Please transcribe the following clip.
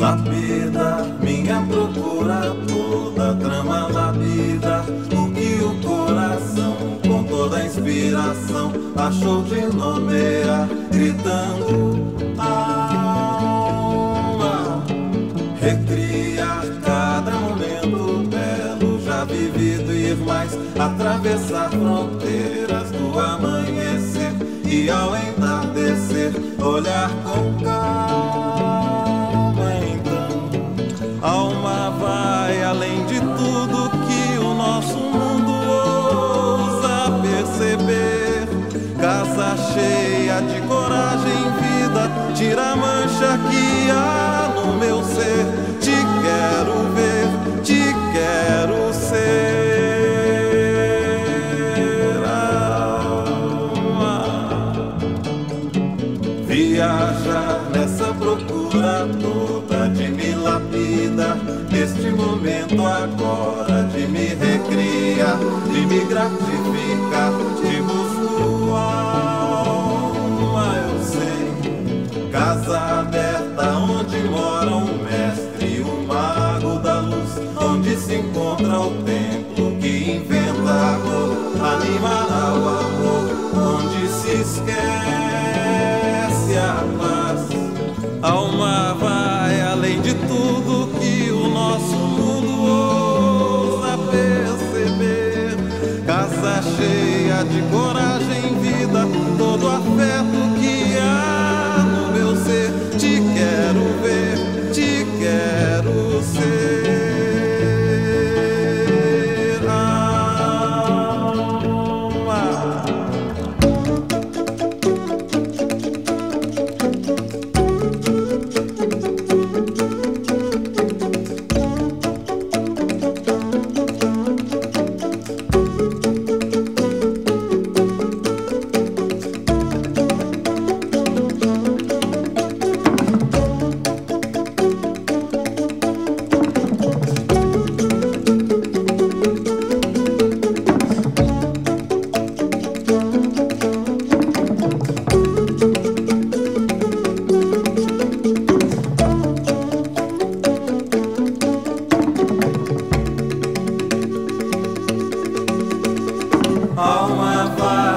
Lapida minha procura toda trama lapida O que o coração com toda a inspiração Achou de nomear gritando alma recria cada momento belo já vivido e mais. Atravessar fronteiras do amanhecer E ao entardecer olhar com calma casa cheia de coragem vida tira a mancha que há no meu ser. Te quero ver te quero ser viajar nessa procura toda de me lapidar neste momento agora de me recriar, de me gratificar, de busco esquece a paz. Alma vai além de tudo que o nosso mundo ousa perceber. Casa cheia de coragem, Alma vai além